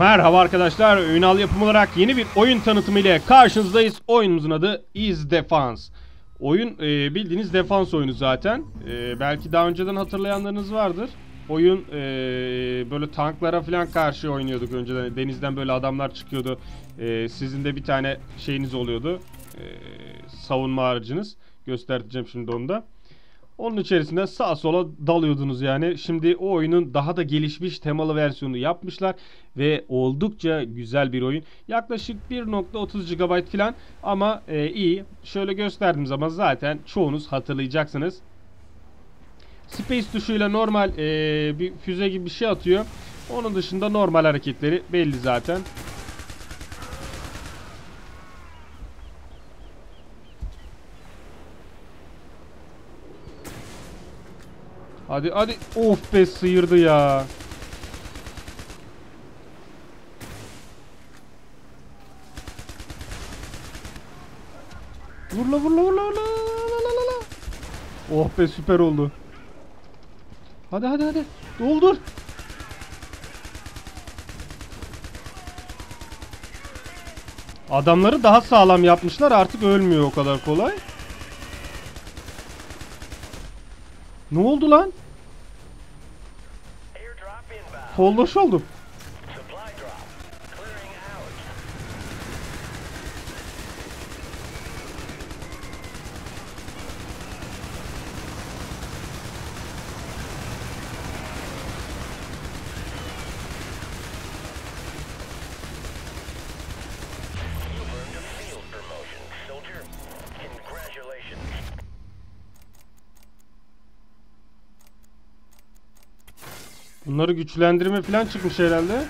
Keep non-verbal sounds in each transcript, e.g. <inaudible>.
Merhaba arkadaşlar, Ünal yapım olarak yeni bir oyun tanıtımı ile karşınızdayız. Oyunumuzun adı Is Defense. Oyun e, bildiğiniz defans oyunu zaten. E, belki daha önceden hatırlayanlarınız vardır. Oyun e, böyle tanklara falan karşı oynuyorduk önceden. Denizden böyle adamlar çıkıyordu. E, sizin de bir tane şeyiniz oluyordu. E, savunma aracınız. Göstereceğim şimdi onu da. Onun içerisinde sağa sola dalıyordunuz yani. Şimdi o oyunun daha da gelişmiş temalı versiyonu yapmışlar ve oldukça güzel bir oyun. Yaklaşık 1.30 GB falan ama e, iyi. Şöyle gösterdiğim zaman zaten çoğunuz hatırlayacaksınız. Space tuşuyla normal e, bir füze gibi bir şey atıyor. Onun dışında normal hareketleri belli zaten. Hadi hadi. Of be sıyırdı ya. Vurla vurla vurla vurla la la la la. Oh be süper oldu. Hadi hadi hadi. Doldur. Adamları daha sağlam yapmışlar artık ölmüyor o kadar kolay. Ne oldu lan? Kolloş oldum. Bunları güçlendirme falan çıkmış herhalde.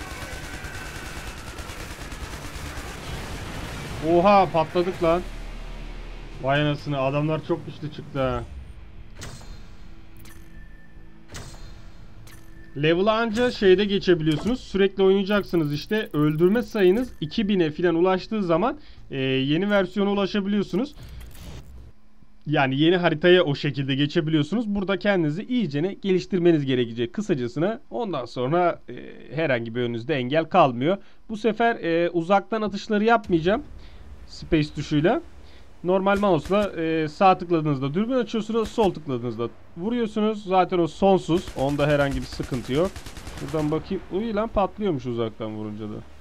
Oha patladık lan. Vay anasını adamlar çok güçlü çıktı ha. Level anca şeyde geçebiliyorsunuz. Sürekli oynayacaksınız işte. Öldürme sayınız 2000'e falan ulaştığı zaman e, yeni versiyona ulaşabiliyorsunuz. Yani yeni haritaya o şekilde geçebiliyorsunuz. Burada kendinizi iyicene geliştirmeniz gerekecek kısacasına. Ondan sonra e, herhangi bir önünüzde engel kalmıyor. Bu sefer e, uzaktan atışları yapmayacağım. Space tuşuyla. Normal mouse'la e, sağ tıkladığınızda dürbün açıyorsunuz, sol tıkladığınızda vuruyorsunuz. Zaten o sonsuz. Onda herhangi bir sıkıntı yok. Buradan bakayım. Uy lan patlıyormuş uzaktan vurunca da.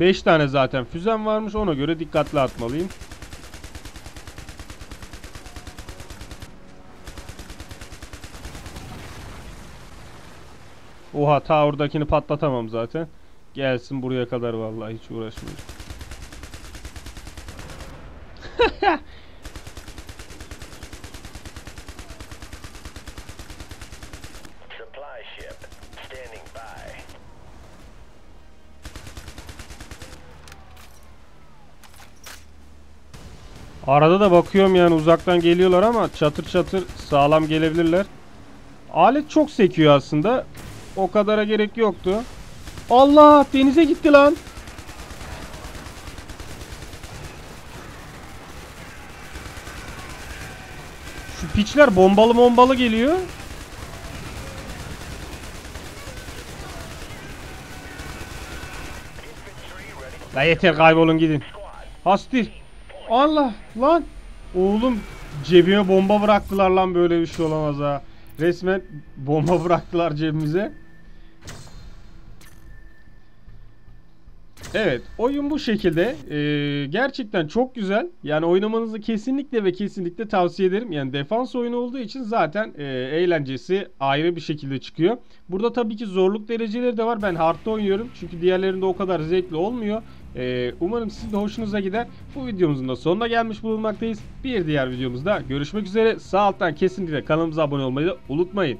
5 tane zaten füzem varmış. Ona göre dikkatli atmalıyım. Oha ta oradakini patlatamam zaten. Gelsin buraya kadar vallahi hiç uğraşmayacağım. <laughs> Arada da bakıyorum yani uzaktan geliyorlar ama çatır çatır sağlam gelebilirler. Alet çok sekiyor aslında. O kadara gerek yoktu. Allah denize gitti lan. Şu piçler bombalı bombalı geliyor. La yeter kaybolun gidin. Hastir. Allah lan. Oğlum cebime bomba bıraktılar lan böyle bir şey olamaz ha. Resmen bomba <laughs> bıraktılar cebimize. Evet oyun bu şekilde. Ee, gerçekten çok güzel. Yani oynamanızı kesinlikle ve kesinlikle tavsiye ederim. Yani defans oyunu olduğu için zaten e, eğlencesi ayrı bir şekilde çıkıyor. Burada tabii ki zorluk dereceleri de var. Ben hardta oynuyorum. Çünkü diğerlerinde o kadar zevkli olmuyor. Ee, umarım sizin de hoşunuza gider. Bu videomuzun da sonuna gelmiş bulunmaktayız. Bir diğer videomuzda görüşmek üzere. Sağ alttan kesinlikle kanalımıza abone olmayı unutmayın